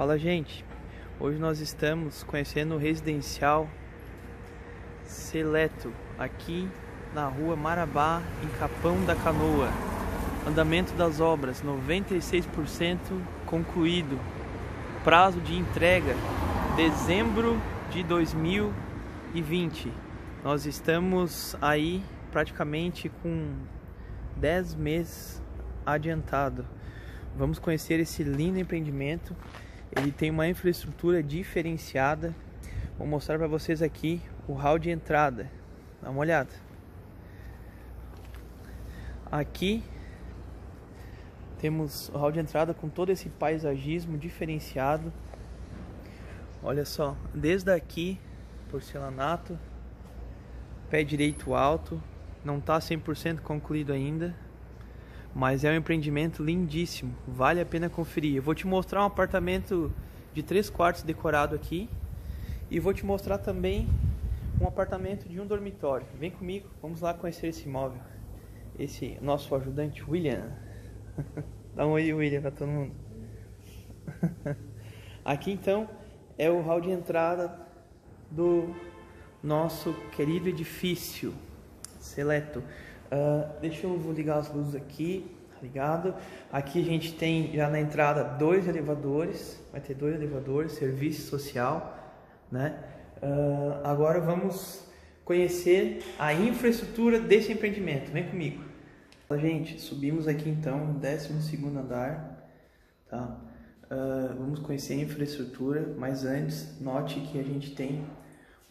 Fala gente, hoje nós estamos conhecendo o residencial Seleto aqui na rua Marabá, em Capão da Canoa. Andamento das obras 96% concluído. Prazo de entrega dezembro de 2020. Nós estamos aí praticamente com 10 meses adiantado. Vamos conhecer esse lindo empreendimento. Ele tem uma infraestrutura diferenciada. Vou mostrar para vocês aqui o hall de entrada. Dá uma olhada. Aqui temos o hall de entrada com todo esse paisagismo diferenciado. Olha só, desde aqui, porcelanato, pé direito alto, não está 100% concluído ainda, mas é um empreendimento lindíssimo, vale a pena conferir. Eu vou te mostrar um apartamento de três quartos decorado aqui e vou te mostrar também um apartamento de um dormitório. Vem comigo, vamos lá conhecer esse imóvel. Esse nosso ajudante William. Dá um oi, William, para todo mundo. Aqui então é o hall de entrada do nosso querido edifício seleto. Uh, deixa eu vou ligar as luzes aqui, tá ligado? Aqui a gente tem já na entrada dois elevadores, vai ter dois elevadores, serviço social, né? Uh, agora vamos conhecer a infraestrutura desse empreendimento. Vem comigo. Gente, subimos aqui então no 12 andar, tá? Uh, vamos conhecer a infraestrutura, mas antes, note que a gente tem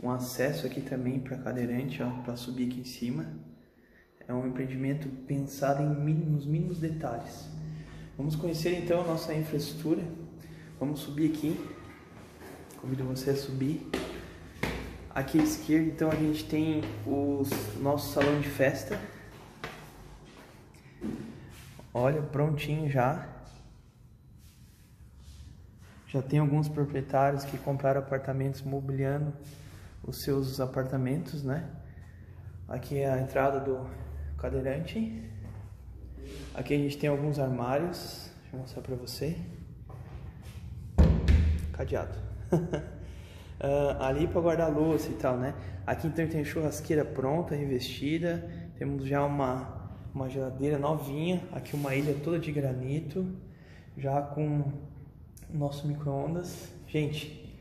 um acesso aqui também para cadeirante, para subir aqui em cima, é um empreendimento pensado em mínimos, mínimos detalhes. Vamos conhecer então a nossa infraestrutura. Vamos subir aqui. Convido você a subir. Aqui à esquerda, então, a gente tem o nosso salão de festa. Olha, prontinho já. Já tem alguns proprietários que compraram apartamentos mobiliando os seus apartamentos, né? Aqui é a entrada do cadeirante. Aqui a gente tem alguns armários. Deixa eu mostrar para você. Cadeado. uh, ali para guardar louça e tal, né? Aqui então tem churrasqueira pronta, revestida. Temos já uma, uma geladeira novinha. Aqui uma ilha toda de granito. Já com nosso micro-ondas. Gente,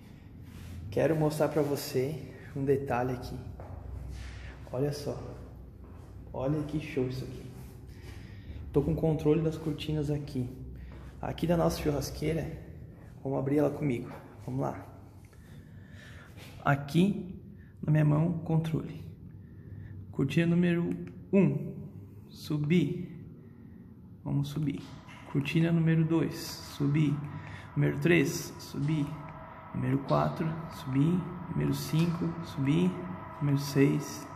quero mostrar para você um detalhe aqui. Olha só. Olha que show isso aqui. Tô com controle das cortinas aqui. Aqui da nossa churrasqueira, vamos abrir ela comigo. Vamos lá. Aqui na minha mão, controle. Cortina número 1, um, subir. Vamos subir. Cortina número 2, subir. Número 3, subir. Número 4, subir. Número 5, subir. Número 6,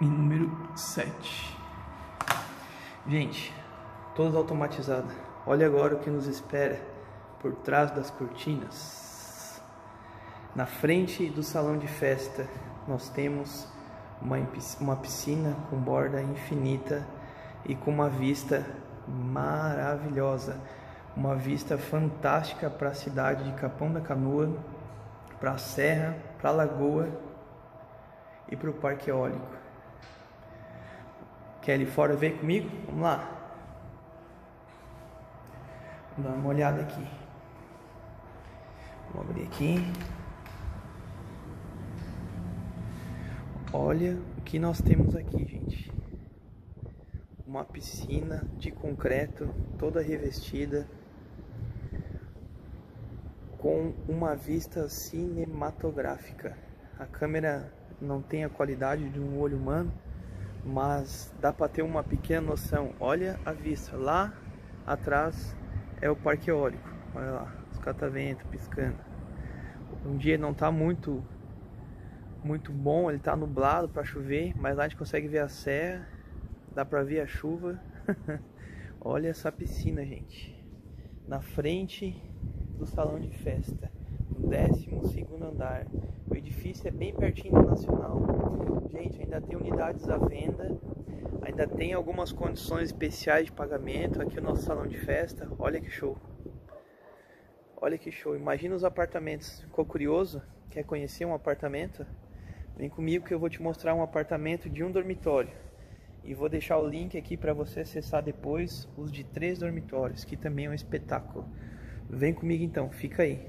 e número 7. Gente, todas automatizadas. Olha agora o que nos espera por trás das cortinas. Na frente do salão de festa, nós temos uma, uma piscina com borda infinita e com uma vista maravilhosa. Uma vista fantástica para a cidade de Capão da Canoa, para a serra, para a lagoa e para o parque eólico. Quer ir fora ver comigo? Vamos lá. Vamos dar uma olhada aqui. Vamos abrir aqui. Olha o que nós temos aqui, gente. Uma piscina de concreto toda revestida com uma vista cinematográfica. A câmera não tem a qualidade de um olho humano, mas dá para ter uma pequena noção. Olha a vista, lá atrás é o parque eólico. Olha lá, os cataventos piscando. Um dia não está muito muito bom, ele está nublado para chover, mas lá a gente consegue ver a serra, dá para ver a chuva. Olha essa piscina, gente. Na frente do salão de festa, no 12 andar. Edifício é bem pertinho do Nacional. Gente, ainda tem unidades à venda, ainda tem algumas condições especiais de pagamento. Aqui o nosso salão de festa, olha que show. Olha que show. Imagina os apartamentos. Ficou curioso? Quer conhecer um apartamento? Vem comigo que eu vou te mostrar um apartamento de um dormitório. E vou deixar o link aqui para você acessar depois os de três dormitórios, que também é um espetáculo. Vem comigo então, fica aí.